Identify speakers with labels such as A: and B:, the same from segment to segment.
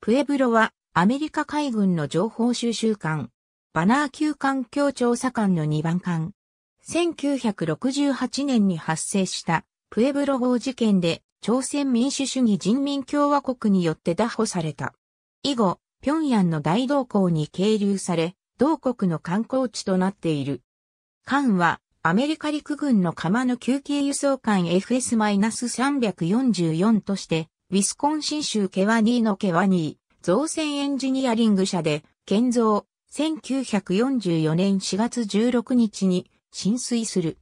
A: プエブロはアメリカ海軍の情報収集艦、バナー級環境調査艦の2番艦。1968年に発生したプエブロ号事件で朝鮮民主主義人民共和国によって拿捕された。以後、平壌の大同港に係留され、同国の観光地となっている。艦はアメリカ陸軍の釜の休憩輸送艦 FS-344 として、ウィスコンシン州ケワニーのケワニー、造船エンジニアリング社で、建造、1944年4月16日に浸水する。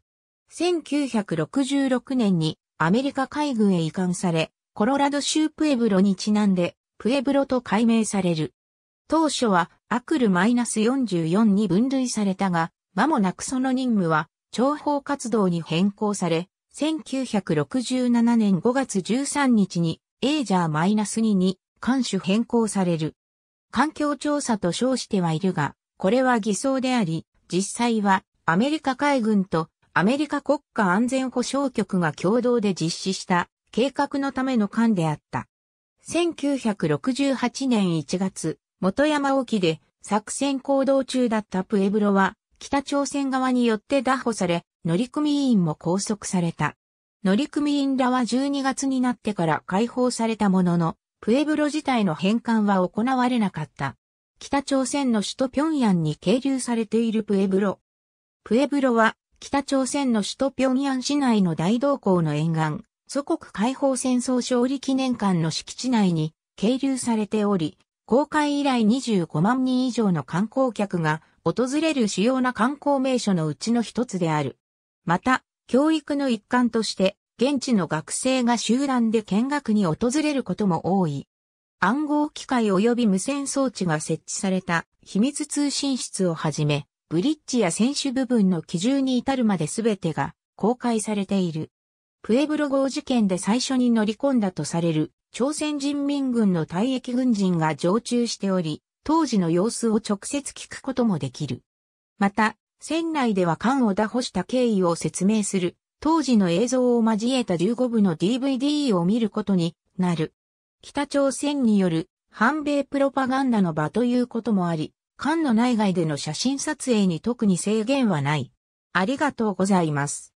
A: 1966年にアメリカ海軍へ移管され、コロラド州プエブロにちなんで、プエブロと改名される。当初はアクル -44 に分類されたが、間もなくその任務は諜報活動に変更され、1967年5月13日にエージャー -2 に監守変更される。環境調査と称してはいるが、これは偽装であり、実際はアメリカ海軍とアメリカ国家安全保障局が共同で実施した計画のための艦であった。1968年1月、元山沖で作戦行動中だったプエブロは北朝鮮側によって拿捕され、乗組員も拘束された。乗組員らは12月になってから解放されたものの、プエブロ自体の返還は行われなかった。北朝鮮の首都平壌に係留されているプエブロ。プエブロは北朝鮮の首都平壌市内の大道港の沿岸、祖国解放戦争勝利記念館の敷地内に係留されており、公開以来25万人以上の観光客が訪れる主要な観光名所のうちの一つである。また、教育の一環として、現地の学生が集団で見学に訪れることも多い。暗号機械及び無線装置が設置された秘密通信室をはじめ、ブリッジや選手部分の基準に至るまで全てが公開されている。プエブロ号事件で最初に乗り込んだとされる朝鮮人民軍の退役軍人が常駐しており、当時の様子を直接聞くこともできる。また、船内では艦を打破した経緯を説明する、当時の映像を交えた15部の DVD を見ることになる。北朝鮮による反米プロパガンダの場ということもあり、艦の内外での写真撮影に特に制限はない。ありがとうございます。